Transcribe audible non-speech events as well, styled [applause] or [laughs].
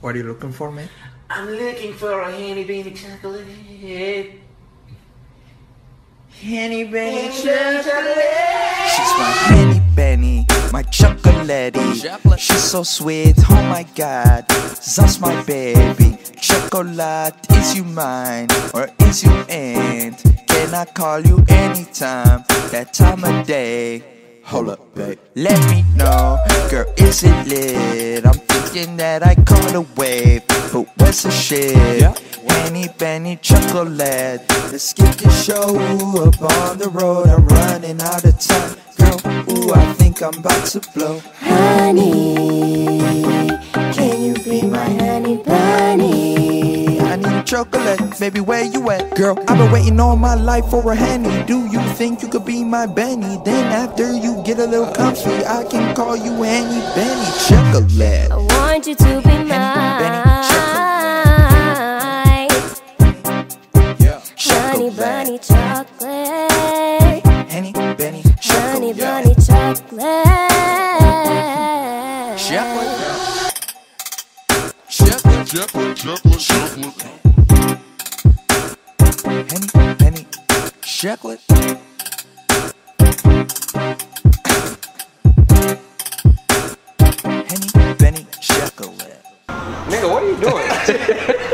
What are you looking for, man? I'm looking for a Hanny Banny chocolate. Hanny Banny Chocolate. She's my Hanny Banny, my chocolate. She's so sweet, oh my god. That's my baby. Chocolate, is you mine or is you ain't? Can I call you anytime? That time of day. Hold up, babe. Let me know, girl, is it lit? I'm thinking that I caught a wave, but what's the shit? Hanny Banny chocolate. Let's get the show up on the road. I'm running out of time, girl. Ooh, I think I'm about to blow. Honey, can you be my honey bunny? I need a chocolate, baby, where you at? Girl, I've been waiting all my life for a henny. Do you think you could be my Benny? Then after you get a little comfy, I can call you Hanny Banny chocolate want you to be mine. Honey bunny chocolate. Honey bunny chocolate. Chocolate, chocolate, chocolate, chocolate. Penny, chocolate nigga, what are you doing? [laughs]